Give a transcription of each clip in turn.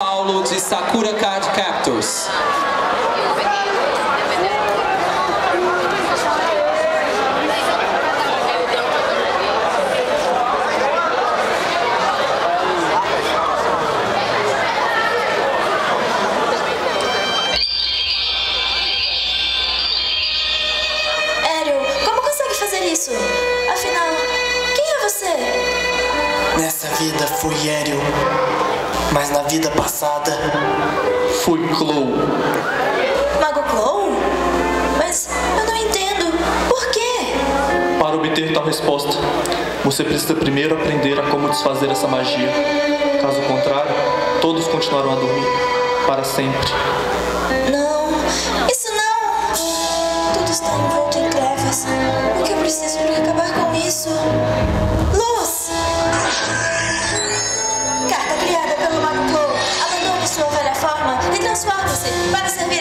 Paulo de Sakura Card Captors. Hélio, como consegue fazer isso? Afinal, quem é você? Nessa vida fui Hélio, mas na vida passada Fui Chloe. Mago Clow? Mas eu não entendo. Por quê? Para obter tal resposta, você precisa primeiro aprender a como desfazer essa magia. Caso contrário, todos continuarão a dormir para sempre.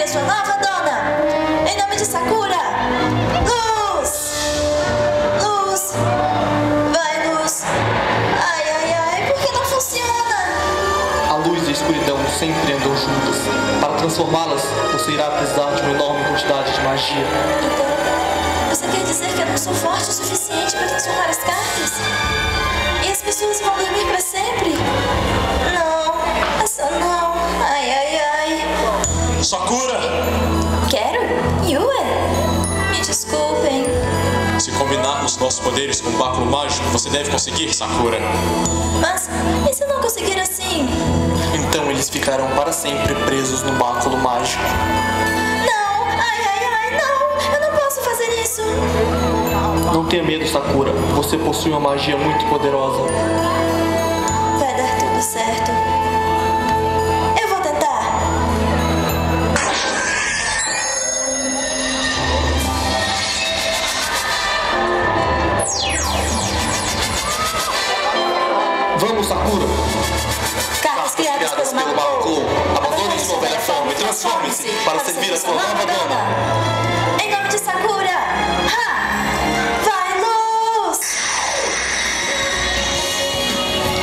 Sua nova dona. Em nome de Sakura! Luz! Luz! Vai, Luz! Ai, ai, ai, por que não funciona? A luz e a escuridão sempre andam juntas. Para transformá-las, você irá precisar de uma enorme quantidade de magia. Então, você quer dizer que eu não sou forte o suficiente para transformar as cartas? Sakura! Quero? Yue? Me desculpem. Se combinarmos nossos poderes com o báculo mágico, você deve conseguir, Sakura. Mas e se não conseguir assim? então eles ficarão para sempre presos no báculo mágico. Não! Ai, ai, ai, não! Eu não posso fazer isso! Não tenha medo, Sakura. Você possui uma magia muito poderosa. Vai dar tudo certo. Vamos, Sakura! Cartas criadas pelo Mago Clow. Abandone sua velha forma e transforme-se para servir a sua nova dona. Em nome de Sakura! Ha! Vai, luz!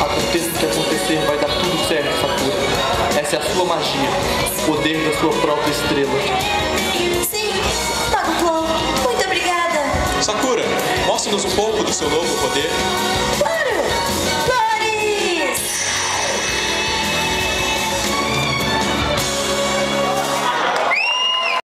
Aconteça o que acontecer, vai dar tudo certo, Sakura. Essa é a sua magia, o poder da sua própria estrela. Sim, Mago Clow, muito obrigada. Sakura, mostre-nos um pouco do seu novo poder. Ah,